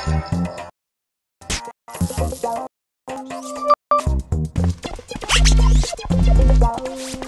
Thank you.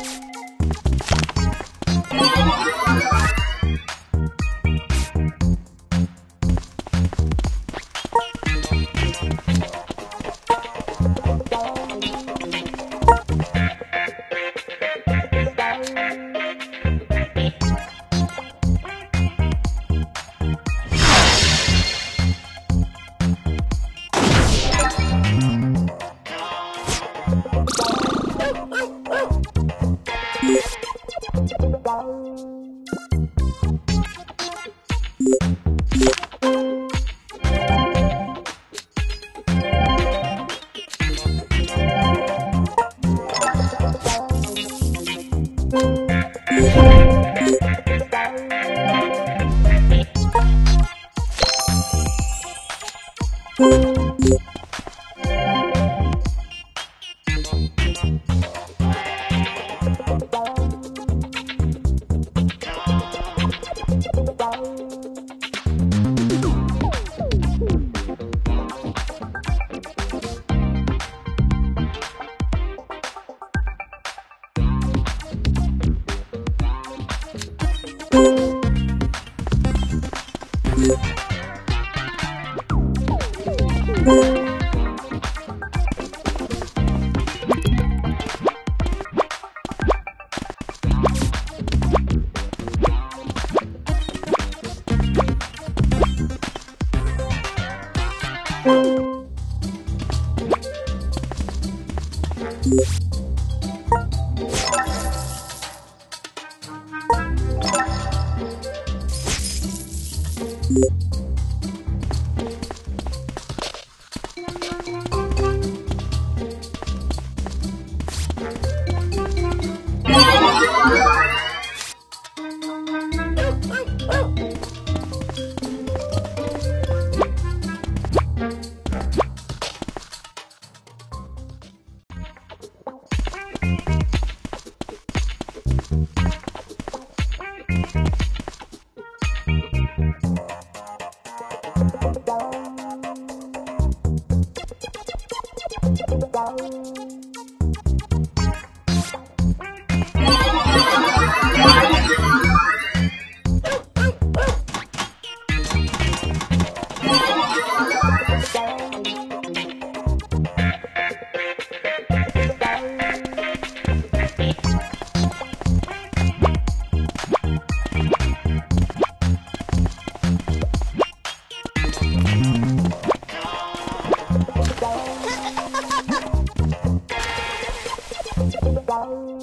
喽。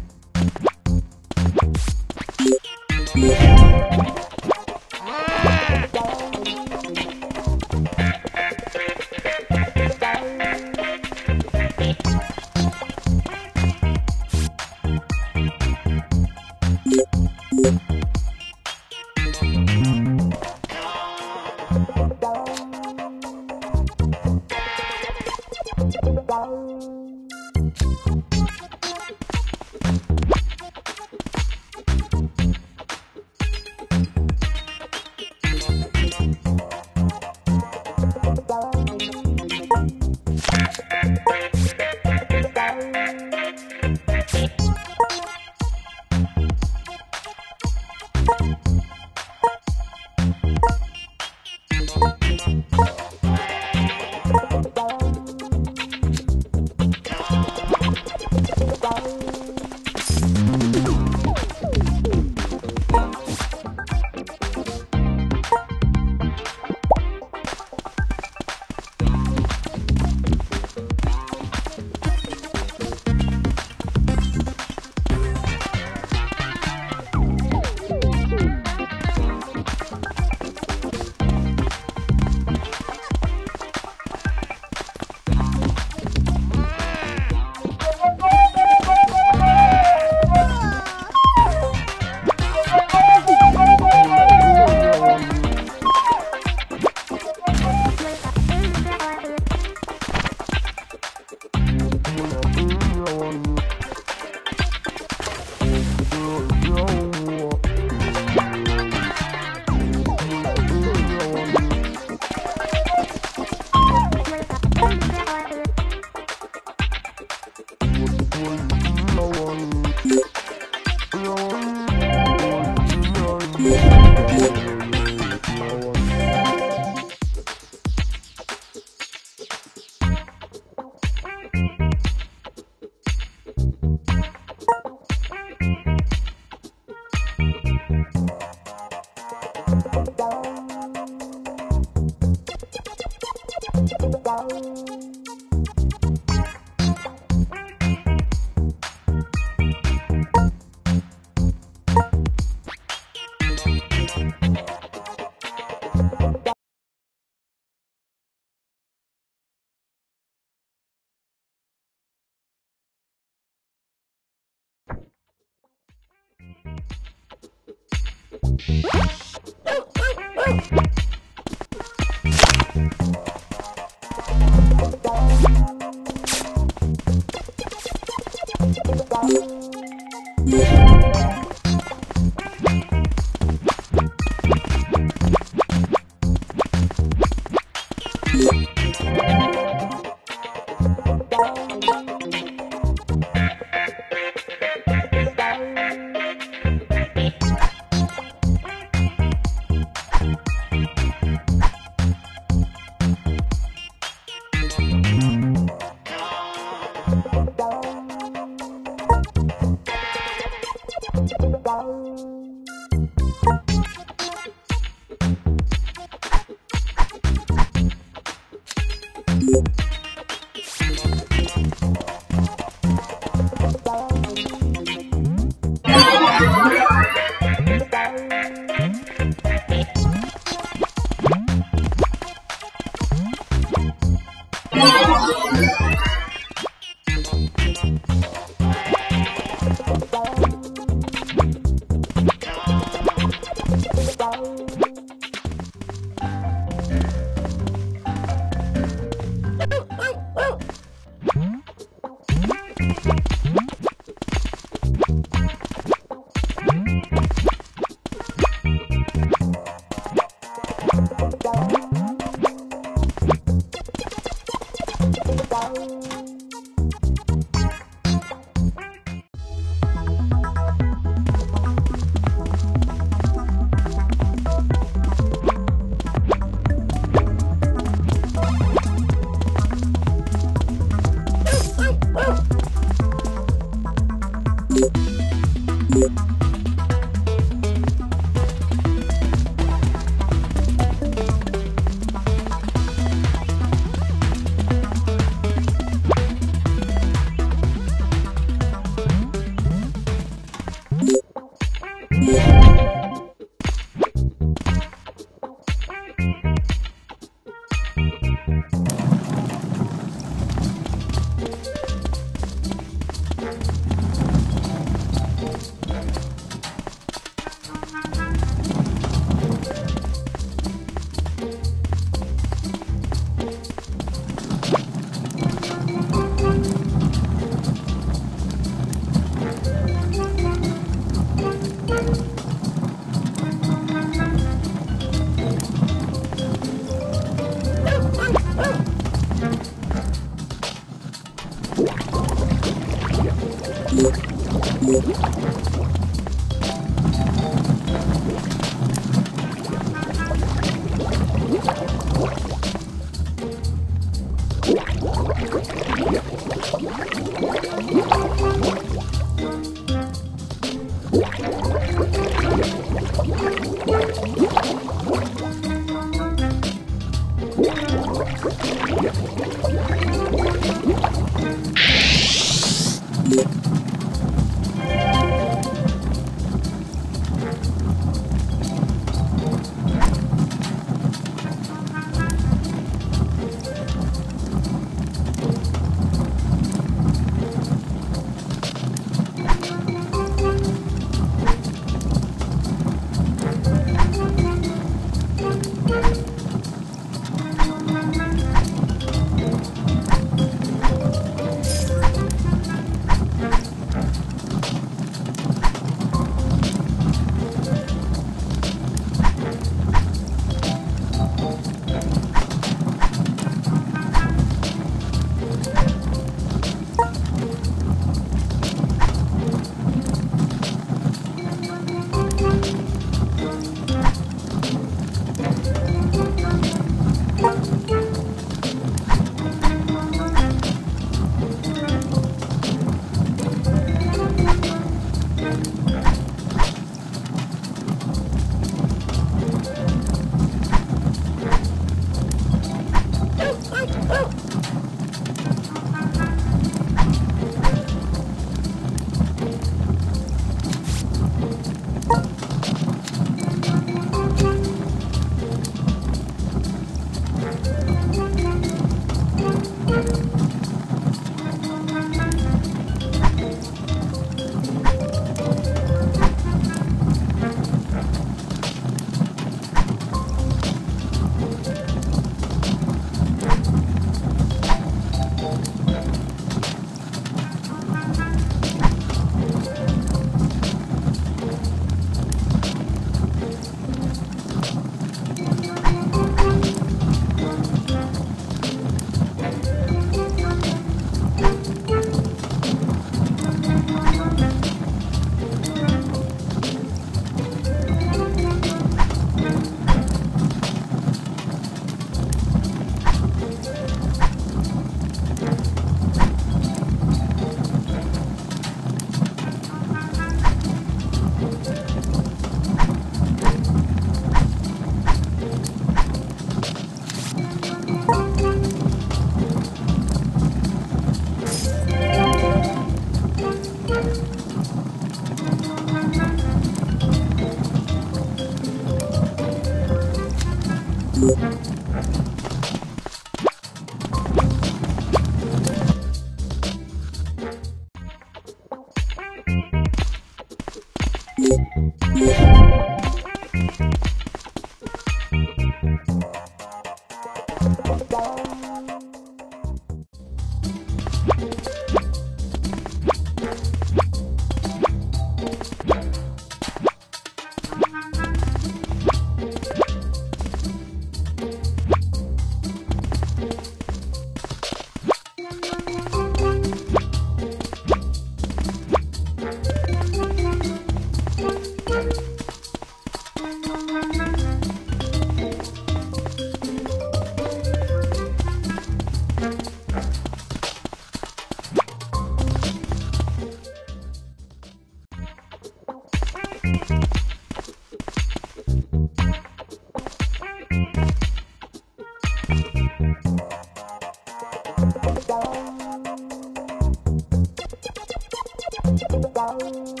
Bye.